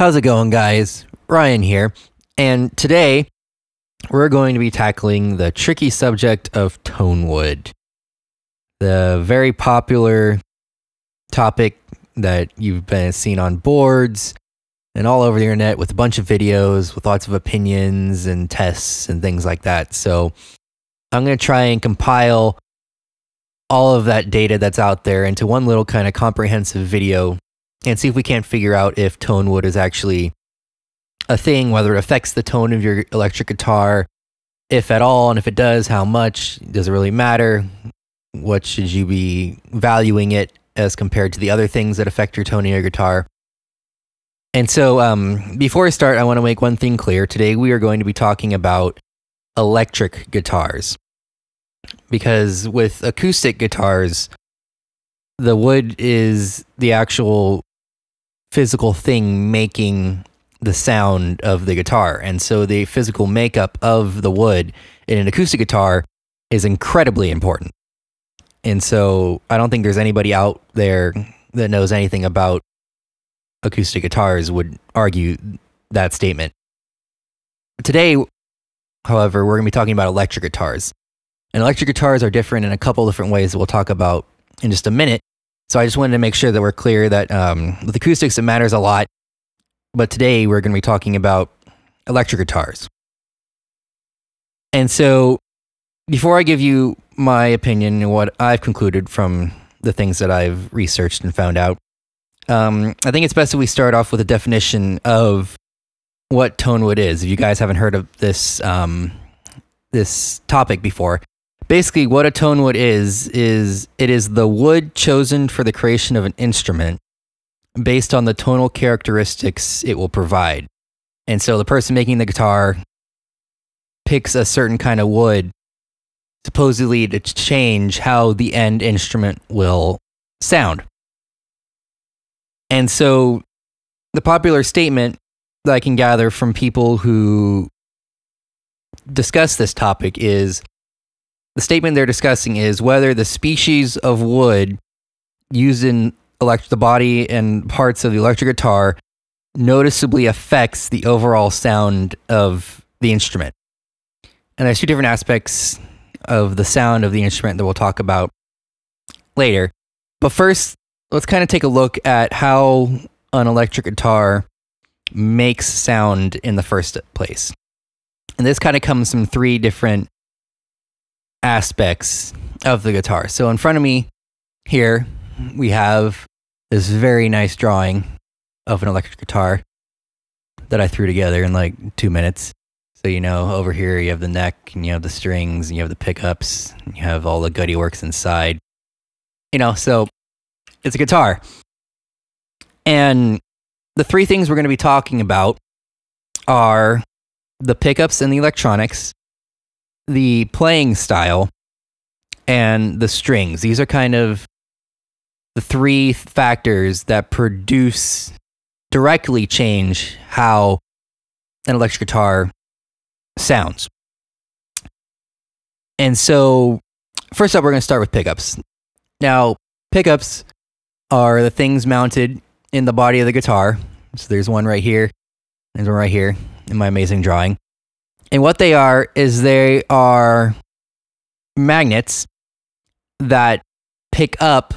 How's it going, guys? Ryan here. And today we're going to be tackling the tricky subject of tone wood. The very popular topic that you've been seen on boards and all over the internet with a bunch of videos with lots of opinions and tests and things like that. So I'm going to try and compile all of that data that's out there into one little kind of comprehensive video and see if we can't figure out if tone wood is actually a thing, whether it affects the tone of your electric guitar, if at all, and if it does, how much. Does it really matter? What should you be valuing it as compared to the other things that affect your tone of your guitar? And so, um, before I start, I want to make one thing clear. Today, we are going to be talking about electric guitars. Because with acoustic guitars, the wood is the actual physical thing making the sound of the guitar. And so the physical makeup of the wood in an acoustic guitar is incredibly important. And so I don't think there's anybody out there that knows anything about acoustic guitars would argue that statement. Today, however, we're going to be talking about electric guitars. And electric guitars are different in a couple different ways that we'll talk about in just a minute. So I just wanted to make sure that we're clear that um, with acoustics, it matters a lot. But today we're going to be talking about electric guitars. And so before I give you my opinion and what I've concluded from the things that I've researched and found out, um, I think it's best if we start off with a definition of what tone wood is. If you guys haven't heard of this um, this topic before, basically what a tone wood is is it is the wood chosen for the creation of an instrument based on the tonal characteristics it will provide. And so the person making the guitar picks a certain kind of wood supposedly to change how the end instrument will sound. And so the popular statement that I can gather from people who discuss this topic is the statement they're discussing is whether the species of wood used in elect- the body and parts of the electric guitar noticeably affects the overall sound of the instrument. And there's two different aspects of the sound of the instrument that we'll talk about later. But first, let's kind of take a look at how an electric guitar makes sound in the first place. And this kind of comes from three different aspects of the guitar. So in front of me here, we have this very nice drawing of an electric guitar that I threw together in like two minutes. So, you know, over here you have the neck and you have the strings and you have the pickups and you have all the goody works inside. You know, so it's a guitar. And the three things we're going to be talking about are the pickups and the electronics, the playing style and the strings. These are kind of the three factors that produce directly change how an electric guitar sounds. And so, first up, we're going to start with pickups. Now, pickups are the things mounted in the body of the guitar. So, there's one right here, there's one right here in my amazing drawing. And what they are is they are magnets that pick up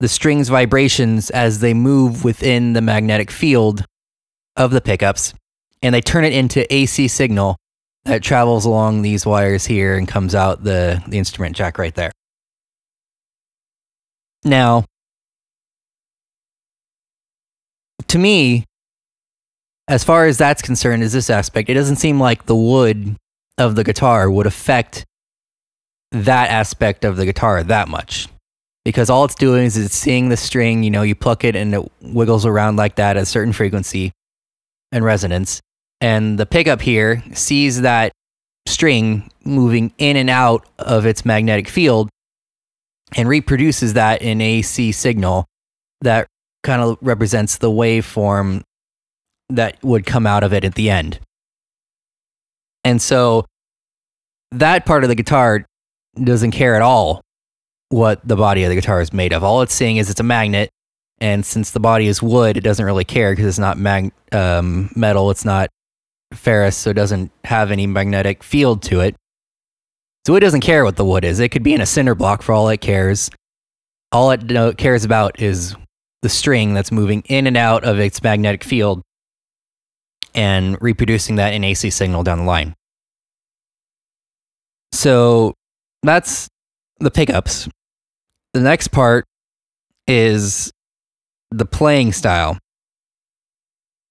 the strings vibrations as they move within the magnetic field of the pickups and they turn it into AC signal that travels along these wires here and comes out the, the instrument jack right there. Now, to me, as far as that's concerned, is this aspect, it doesn't seem like the wood of the guitar would affect that aspect of the guitar that much. Because all it's doing is it's seeing the string, you know, you pluck it and it wiggles around like that at a certain frequency and resonance. And the pickup here sees that string moving in and out of its magnetic field and reproduces that in AC signal that kind of represents the waveform that would come out of it at the end. And so that part of the guitar doesn't care at all what the body of the guitar is made of. All it's seeing is it's a magnet And since the body is wood, it doesn't really care because it's not mag- um, metal, it's not ferrous, so it doesn't have any magnetic field to it. So it doesn't care what the wood is. It could be in a cinder block for all it cares. All it cares about is the string that's moving in and out of its magnetic field and reproducing that in AC signal down the line. So that's the pickups. The next part is the playing style.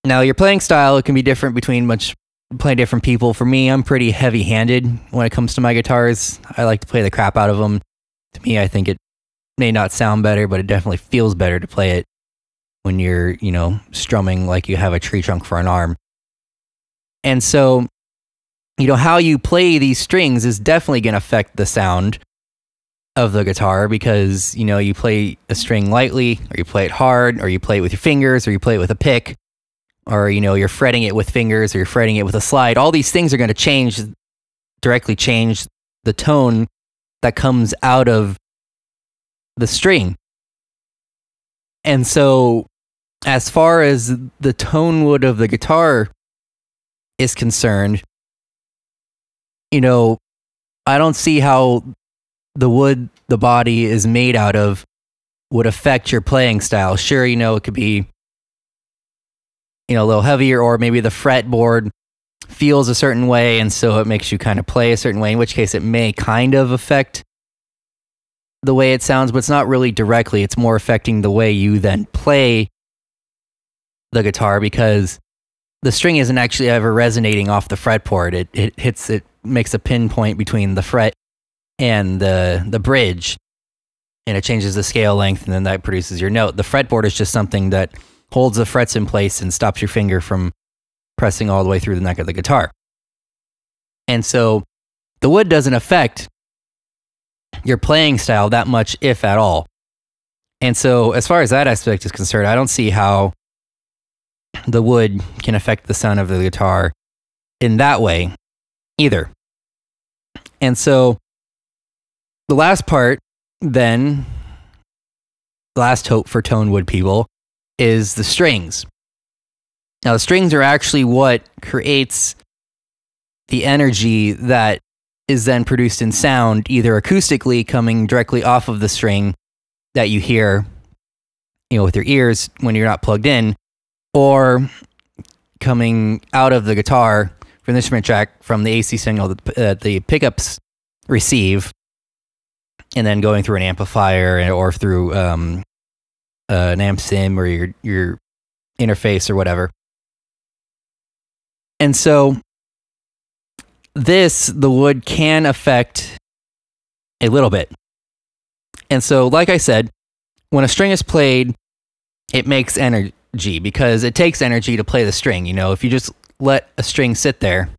Now, your playing style can be different between much playing different people. For me, I'm pretty heavy-handed when it comes to my guitars. I like to play the crap out of them. To me, I think it may not sound better, but it definitely feels better to play it when you're, you know, strumming like you have a tree trunk for an arm. And so, you know, how you play these strings is definitely going to affect the sound of the guitar because, you know, you play a string lightly or you play it hard or you play it with your fingers or you play it with a pick or, you know, you're fretting it with fingers or you're fretting it with a slide. All these things are going to change, directly change the tone that comes out of the string. And so, as far as the tone wood of the guitar is concerned, you know, I don't see how the wood the body is made out of would affect your playing style. Sure, you know, it could be you know, a little heavier or maybe the fretboard feels a certain way and so it makes you kind of play a certain way, in which case it may kind of affect the way it sounds, but it's not really directly. It's more affecting the way you then play the guitar because the string isn't actually ever resonating off the fretboard. It it hits it makes a pinpoint between the fret and the the bridge, and it changes the scale length, and then that produces your note. The fretboard is just something that holds the frets in place and stops your finger from pressing all the way through the neck of the guitar. And so the wood doesn't affect your playing style that much, if at all. And so, as far as that aspect is concerned, I don't see how the wood can affect the sound of the guitar in that way either. And so, the last part, then, last hope for tone wood people is the strings. Now, the strings are actually what creates the energy that is then produced in sound, either acoustically coming directly off of the string that you hear, you know, with your ears when you're not plugged in, or coming out of the guitar from the instrument track from the AC signal that uh, the pickups receive, and then going through an amplifier or through um, uh, an amp sim or your your interface or whatever. And so this the wood can affect a little bit. And so like I said, when a string is played, it makes energy because it takes energy to play the string, you know, if you just let a string sit there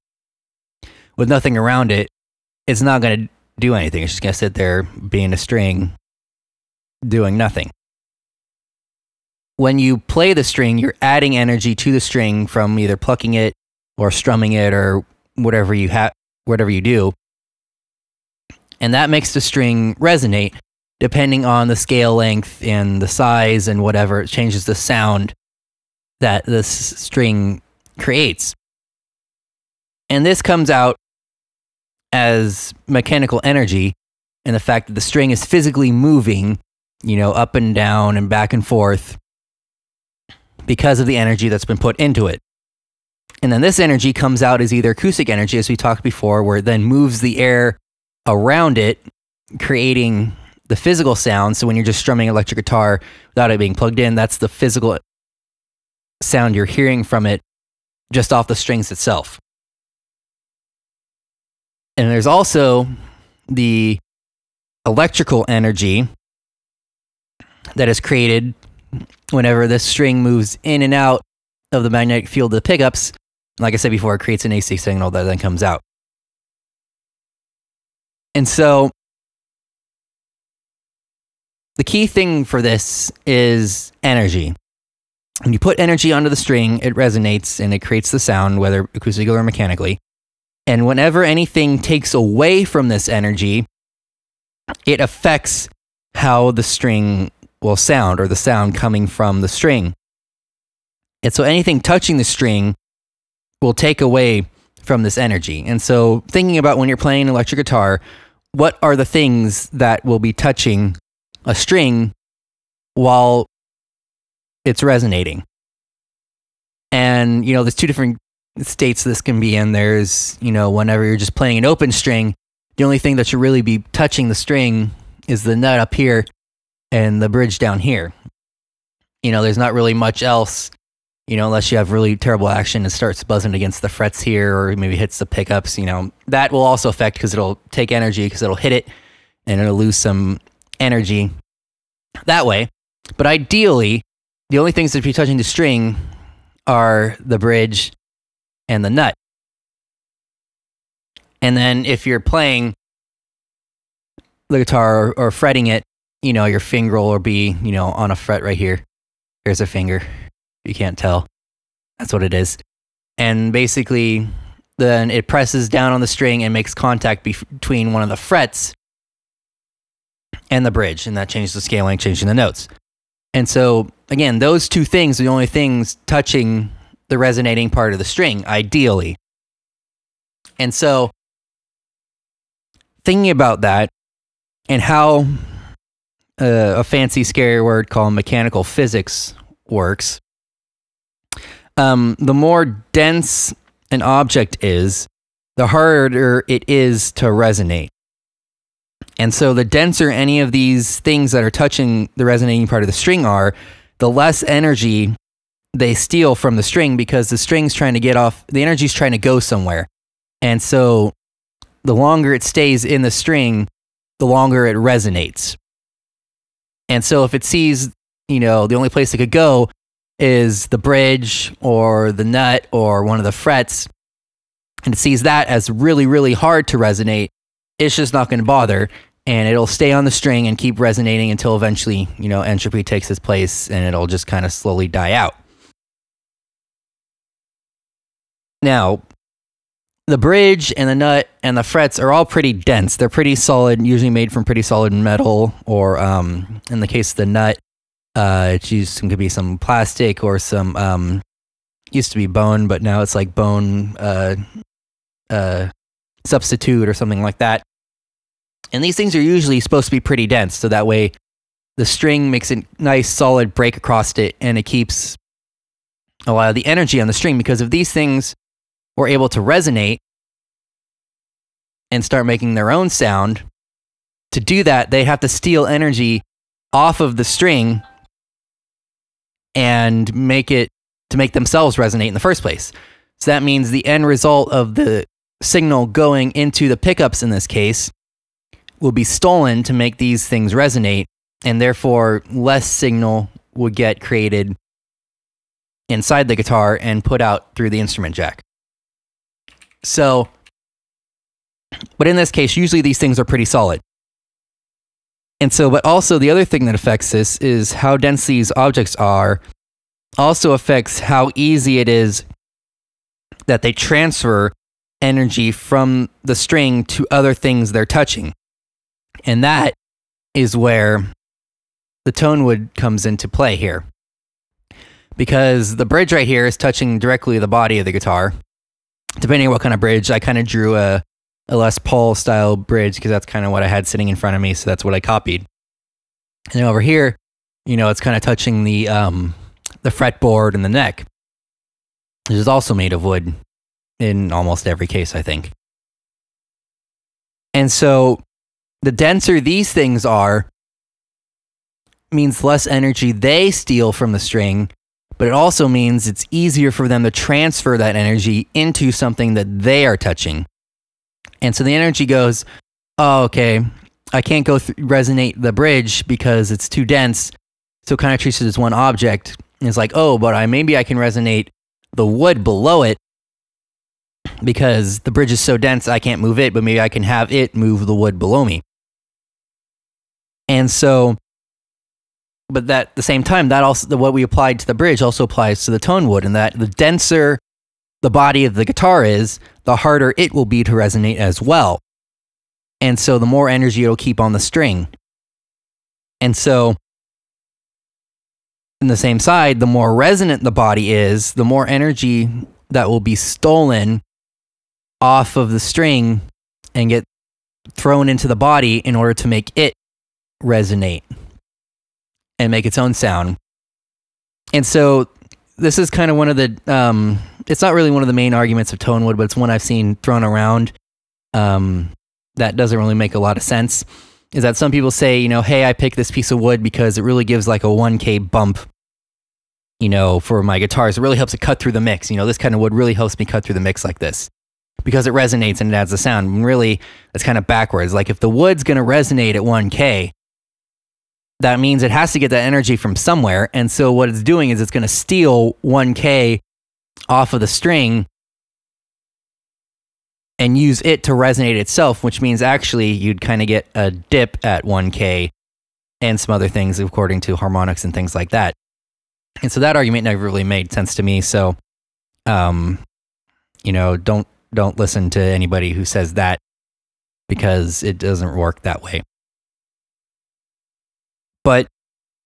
with nothing around it, it's not going to do anything. It's just going to sit there being a string doing nothing when you play the string, you're adding energy to the string from either plucking it or strumming it or whatever you have, whatever you do. And that makes the string resonate depending on the scale length and the size and whatever. It changes the sound that this string creates. And this comes out as mechanical energy and the fact that the string is physically moving, you know, up and down and back and forth because of the energy that's been put into it. And then this energy comes out as either acoustic energy, as we talked before, where it then moves the air around it, creating the physical sound. So when you're just strumming electric guitar without it being plugged in, that's the physical sound you're hearing from it just off the strings itself. And there's also the electrical energy that is created whenever this string moves in and out of the magnetic field of the pickups, like I said before, it creates an AC signal that then comes out. And so the key thing for this is energy. When you put energy onto the string, it resonates and it creates the sound, whether acoustically or mechanically. And whenever anything takes away from this energy, it affects how the string will sound or the sound coming from the string. And so anything touching the string will take away from this energy. And so thinking about when you're playing an electric guitar, what are the things that will be touching a string while it's resonating? And, you know, there's two different states this can be in. There's, you know, whenever you're just playing an open string, the only thing that should really be touching the string is the nut up here and the bridge down here. You know, there's not really much else, you know, unless you have really terrible action and starts buzzing against the frets here or maybe hits the pickups, you know, that will also affect because it'll take energy because it'll hit it and it'll lose some energy that way. But ideally, the only things that be touching the string are the bridge and the nut. And then if you're playing the guitar or, or, fretting it, you know, your finger will be, you know, on a fret right here. Here's a finger. You can't tell. That's what it is. And basically, then it presses down on the string and makes contact between one of the frets and the bridge. And that changes the scaling, changing the notes. And so, again, those two things are the only things touching the resonating part of the string, ideally. And so, thinking about that and how uh, a fancy, scary word called mechanical physics works, um, the more dense an object is, the harder it is to resonate. And so, the denser any of these things that are touching the resonating part of the string are, the less energy they steal from the string because the string's trying to get off, the energy's trying to go somewhere. And so the longer it stays in the string, the longer it resonates. And so if it sees, you know, the only place it could go is the bridge or the nut or one of the frets, and it sees that as really, really hard to resonate, it's just not going to bother. And it'll stay on the string and keep resonating until eventually, you know, entropy takes its place and it'll just kind of slowly die out. Now, the bridge and the nut and the frets are all pretty dense. They're pretty solid, usually made from pretty solid metal, or um, in the case of the nut, uh, it's used could be some plastic or some um, used to be bone, but now it's like bone uh, uh, substitute or something like that. And these things are usually supposed to be pretty dense, so that way the string makes a nice solid break across it, and it keeps a lot of the energy on the string. Because if these things were able to resonate and start making their own sound, to do that, they have to steal energy off of the string and make it to make themselves resonate in the first place. So that means the end result of the signal going into the pickups in this case will be stolen to make these things resonate, and therefore less signal would get created inside the guitar and put out through the instrument jack. So, but in this case, usually these things are pretty solid. And so, but also the other thing that affects this is how dense these objects are, also affects how easy it is that they transfer energy from the string to other things they're touching. And that is where the tone wood comes into play here. Because the bridge right here is touching directly the body of the guitar, depending on what kind of bridge, I kind of drew a, a Les Paul style bridge because that's kind of what I had sitting in front of me. So that's what I copied. And then over here, you know, it's kind of touching the, um, the fretboard and the neck, which is also made of wood in almost every case, I think. And so the denser these things are, means less energy they steal from the string but it also means it's easier for them to transfer that energy into something that they are touching. And so the energy goes, oh, okay, I can't go th- resonate the bridge because it's too dense. So it kind of treats it as one object. And it's like, oh, but I maybe I can resonate the wood below it because the bridge is so dense I can't move it, but maybe I can have it move the wood below me. And so but that at the same time, that also the, what we applied to the bridge also applies to the tone wood, and that the denser the body of the guitar is, the harder it will be to resonate as well. And so the more energy it'll keep on the string. And so in the same side, the more resonant the body is, the more energy that will be stolen off of the string and get thrown into the body in order to make it resonate and make its own sound. And so this is kind of one of the um, it's not really one of the main arguments of tone wood, but it's one I've seen thrown around um, that doesn't really make a lot of sense. Is that some people say, you know, hey, I picked this piece of wood because it really gives like a 1K bump, you know, for my guitars. It really helps it cut through the mix. You know, this kind of wood really helps me cut through the mix like this because it resonates and it adds the sound. And really, it's kind of backwards. Like if the wood's going to resonate at 1K, that means it has to get that energy from somewhere. And so what it's doing is it's going to steal 1K off of the string and use it to resonate itself, which means actually you'd kind of get a dip at 1K and some other things according to harmonics and things like that. And so that argument never really made sense to me. So, um, you know, don't don't listen to anybody who says that because it doesn't work that way. But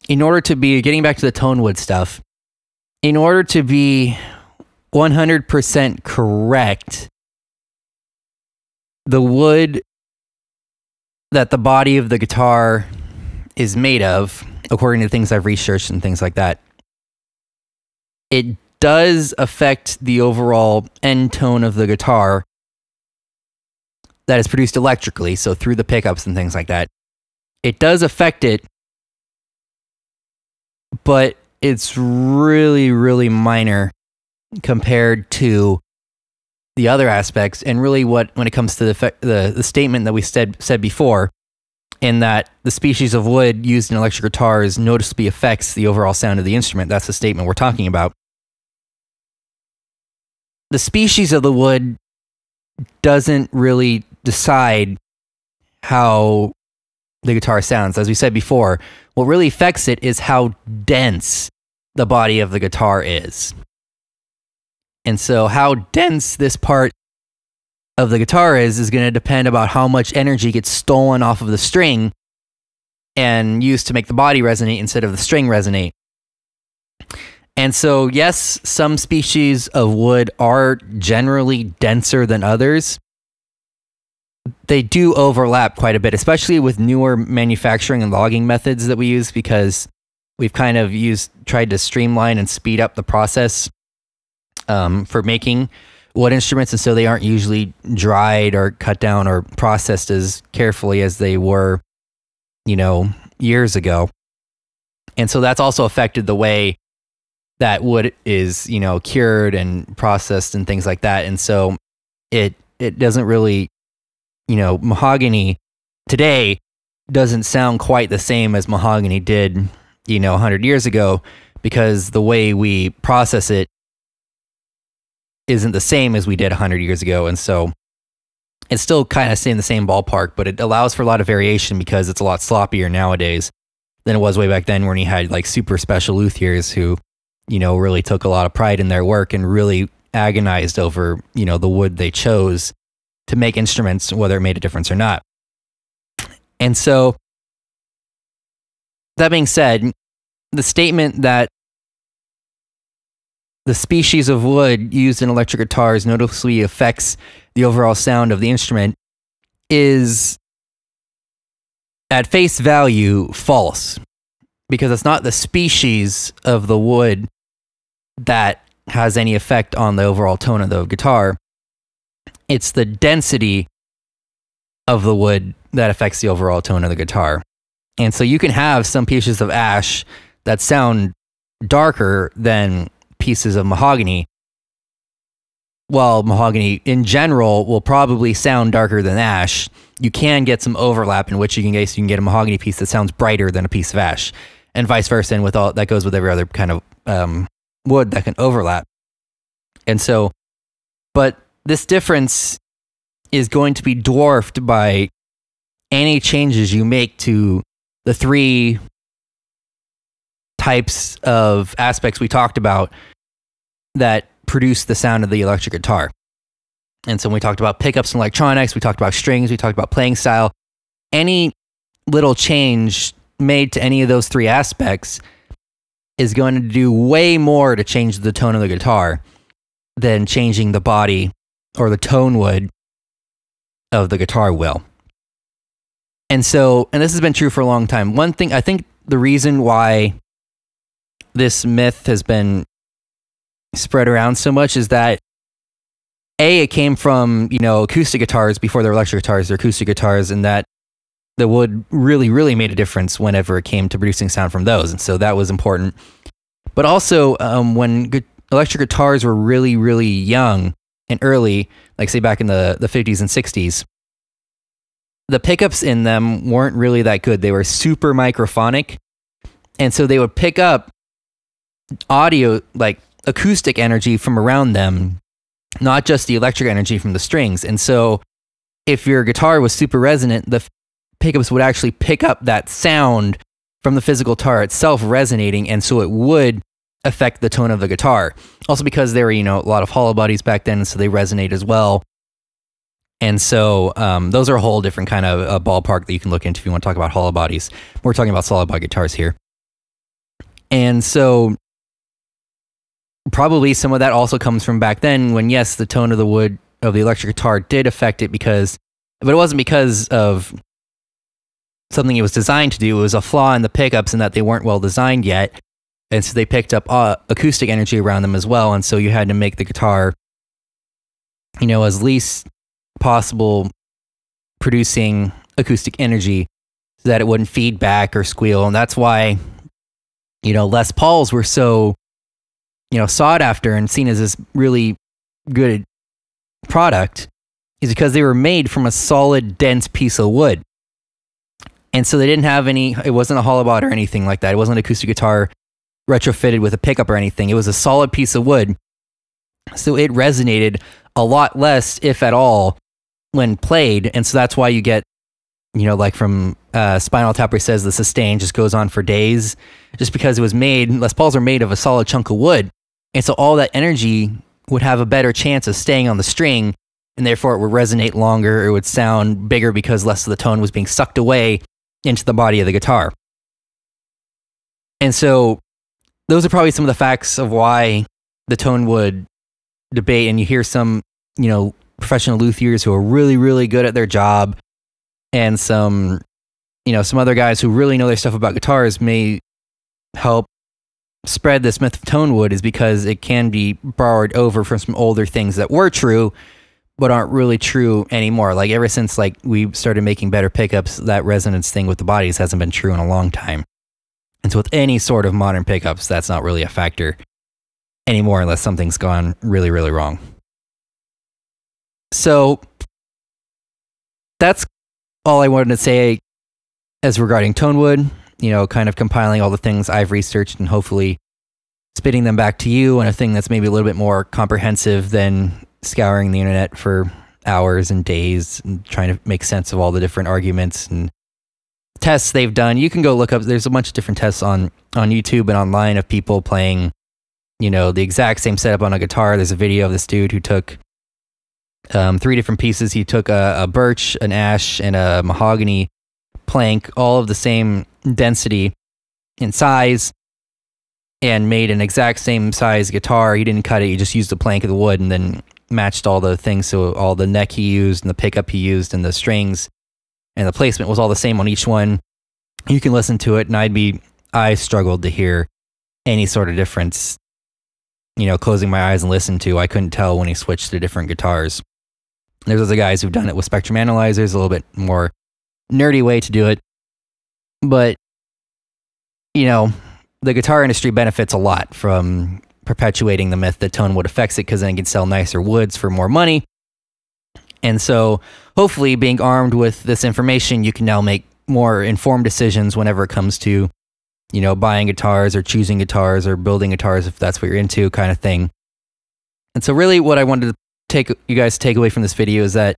in order to be getting back to the tonewood stuff, in order to be 100% correct, the wood that the body of the guitar is made of, according to things I've researched and things like that, it does affect the overall end tone of the guitar that is produced electrically, so through the pickups and things like that. It does affect it, but it's really, really minor compared to the other aspects and really what when it comes to the the, the statement that we said said before in that the species of wood used in electric guitars noticeably affects the overall sound of the instrument. That's the statement we're talking about. The species of the wood doesn't really decide how the guitar sounds as we said before what really affects it is how dense the body of the guitar is and so, how dense this part of the guitar is is going to depend about how much energy gets stolen off of the string and used to make the body resonate instead of the string resonate. And so, yes, some species of wood are generally denser than others. They do overlap quite a bit, especially with newer manufacturing and logging methods that we use because we've kind of used tried to streamline and speed up the process um, for making wood instruments, and so they aren't usually dried or cut down or processed as carefully as they were, you know, years ago. And so that's also affected the way that wood is, you know, cured and processed and things like that. And so it it doesn't really, you know, mahogany today doesn't sound quite the same as mahogany did, you know, 100 years ago because the way we process it isn't the same as we did 100 years ago. And so it's still kind of in the same ballpark, but it allows for a lot of variation because it's a lot sloppier nowadays than it was way back then when you had like super special luthiers who, you know, really took a lot of pride in their work and really agonized over, you know, the wood they chose to make instruments, whether it made a difference or not. And so, that being said, the statement that the species of wood used in electric guitars noticeably affects the overall sound of the instrument is at face value false because it's not the species of the wood that has any effect on the overall tone of the guitar it's the density of the wood that affects the overall tone of the guitar and so you can have some pieces of ash that sound darker than pieces of mahogany, while mahogany in general will probably sound darker than ash, you can get some overlap in which you can you can get a mahogany piece that sounds brighter than a piece of ash, and vice versa. And with all that goes with every other kind of um, wood that can overlap. And so, but this difference is going to be dwarfed by any changes you make to the three types of aspects we talked about that produce the sound of the electric guitar. And so we talked about pickups and electronics, we talked about strings, we talked about playing style. Any little change made to any of those three aspects is going to do way more to change the tone of the guitar than changing the body or the tone wood of the guitar will. And so, and this has been true for a long time. One thing, I think the reason why this myth has been spread around so much is that a it came from you know acoustic guitars before there were electric guitars they're acoustic guitars and that the wood really really made a difference whenever it came to producing sound from those and so that was important but also um, when gu- electric guitars were really really young and early like say back in the, the 50s and 60s the pickups in them weren't really that good. They were super microphonic. And so they would pick up audio like acoustic energy from around them, not just the electric energy from the strings. And so if your guitar was super resonant, the pickups would actually pick up that sound from the physical guitar itself resonating, and so it would affect the tone of the guitar. Also because there were, you know, a lot of hollow bodies back then, so they resonate as well. And so um, those are a whole different kind of uh, ballpark that you can look into if you want to talk about hollow bodies. We're talking about solid body guitars here. And so probably some of that also comes from back then when yes the tone of the wood of the electric guitar did affect it because but it wasn't because of something it was designed to do it was a flaw in the pickups and that they weren't well designed yet and so they picked up uh, acoustic energy around them as well. And so you had to make the guitar you know as least possible producing acoustic energy so that it wouldn't feed back or squeal. And that's why you know Les Pauls were so you know sought after and seen as this really good product is because they were made from a solid dense piece of wood. And so they didn't have any it wasn't a hollow body or anything like that. It wasn't an acoustic guitar retrofitted with a pickup or anything. It was a solid piece of wood. So it resonated a lot less if at all when played. And so that's why you get you know like from uh, spinal tap where says the sustain just goes on for days just because it was made les pauls are made of a solid chunk of wood. And so all that energy would have a better chance of staying on the string, and therefore it would resonate longer, it would sound bigger because less of the tone was being sucked away into the body of the guitar. And so those are probably some of the facts of why the tone wood debate, and you hear some, you know, professional luthiers who are really, really good at their job, and some, you know, some other guys who really know their stuff about guitars may help spread this myth of tone wood is because it can be borrowed over from some older things that were true but aren't really true anymore. Like ever since like we started making better pickups that resonance thing with the bodies hasn't been true in a long time and so with any sort of modern pickups that's not really a factor anymore unless something's gone really really wrong. So that's all i wanted to say as regarding tone wood you know, kind of compiling all the things I've researched and hopefully spitting them back to you and a thing that's maybe a little bit more comprehensive than scouring the internet for hours and days and trying to make sense of all the different arguments and tests they've done. You can go look up there's a bunch of different tests on on YouTube and online of people playing you know, the exact same setup on a guitar. There's a video of this dude who took um, three different pieces. He took a, a birch, an ash, and a mahogany plank, all of the same density and size, and made an exact same size guitar. He didn't cut it, he just used the plank of the wood and then matched all the things. So all the neck he used and the pickup he used and the strings and the placement was all the same on each one. You can listen to it, and I'd be, I struggled to hear any sort of difference. You know, closing my eyes and listen to, I couldn't tell when he switched to different guitars. There's other guys who've done it with spectrum analyzers, a little bit more nerdy way to do it. But, you know, the guitar industry benefits a lot from perpetuating the myth that tone wood affects it because then it can sell nicer woods for more money. And so, hopefully, being armed with this information, you can now make more informed decisions whenever it comes to, you know, buying guitars or choosing guitars or building guitars if that's what you're into, kind of thing. And so, really, what I wanted to take you guys take away from this video is that,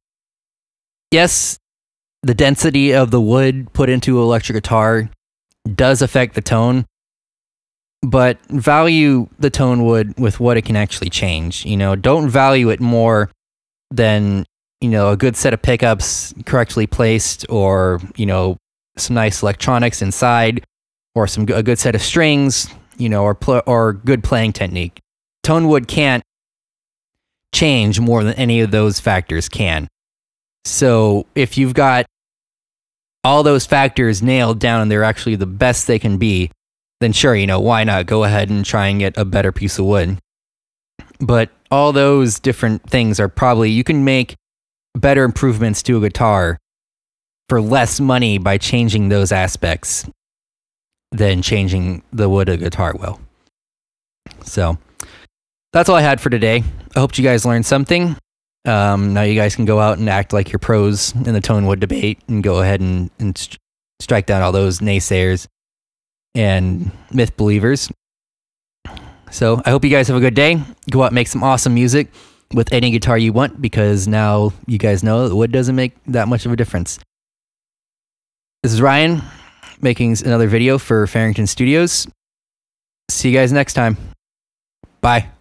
yes, the density of the wood put into an electric guitar does affect the tone, but value the tone wood with what it can actually change. You know, don't value it more than, you know, a good set of pickups correctly placed or, you know, some nice electronics inside or some a good set of strings you know, or pl- or good playing technique. Tone wood can't change more than any of those factors can. So if you've got all those factors nailed down and they're actually the best they can be, then sure, you know, why not go ahead and try and get a better piece of wood? But all those different things are probably, you can make better improvements to a guitar for less money by changing those aspects than changing the wood a guitar will. So that's all I had for today. I hope you guys learned something. Um, now you guys can go out and act like you're pros in the tone wood debate and go ahead and, and st- strike down all those naysayers and myth believers. So I hope you guys have a good day. Go out and make some awesome music with any guitar you want because now you guys know that wood doesn't make that much of a difference. This is Ryan making another video for Farrington Studios. See you guys next time. Bye.